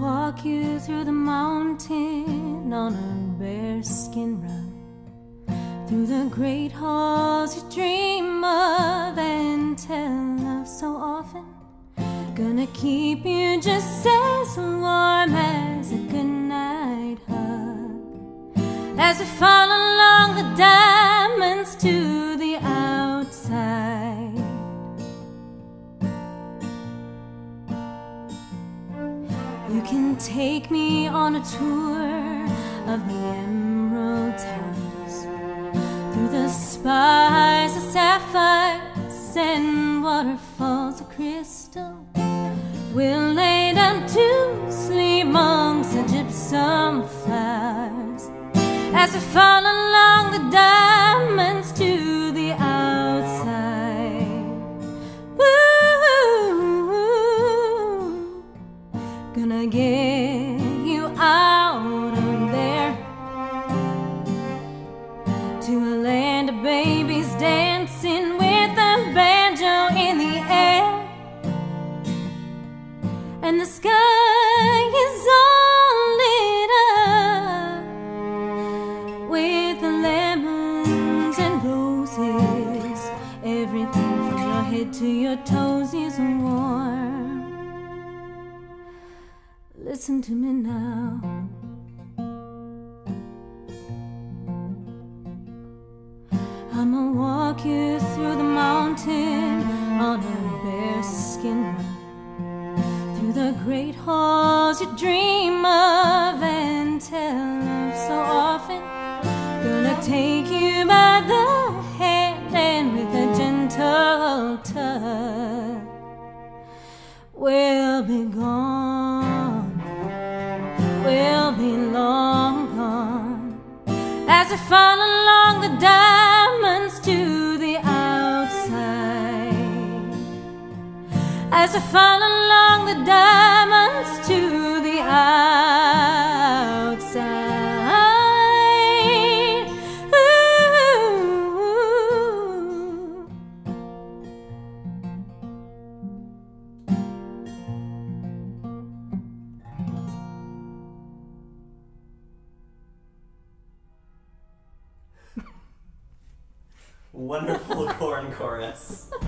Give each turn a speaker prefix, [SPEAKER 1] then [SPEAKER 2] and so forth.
[SPEAKER 1] walk you through the mountain on a bearskin rug. Through the great halls you dream of and tell of so often. Gonna keep you just as warm as a goodnight hug. As we fall along the diamonds to You can take me on a tour of the Emerald Towers through the spires of sapphires and waterfalls of crystal. We'll lay down to sleep amongst the gypsum flowers as we fall along the diamonds And the sky is all lit up with the lemons and roses. Everything from your head to your toes is warm. Listen to me now. I'ma walk you through the mountain on a bearskin rug. The great halls you dream of and tell of so often. Gonna take you by the hand and with a gentle touch. We'll be gone. We'll be long gone as we fall along the diamonds As we fall along the diamonds to the outside. Ooh.
[SPEAKER 2] Wonderful corn chorus.